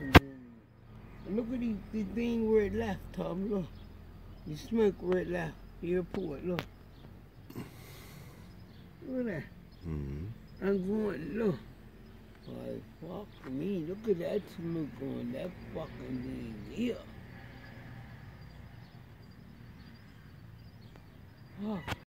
Mm. Look at the, thing where it left, Tom. Look. The smoke where it left. The airport. Look. Look at that. Mm-hmm. I'm going, look. Like, fuck me. Look at that smoke on that fucking thing. Yeah. Fuck.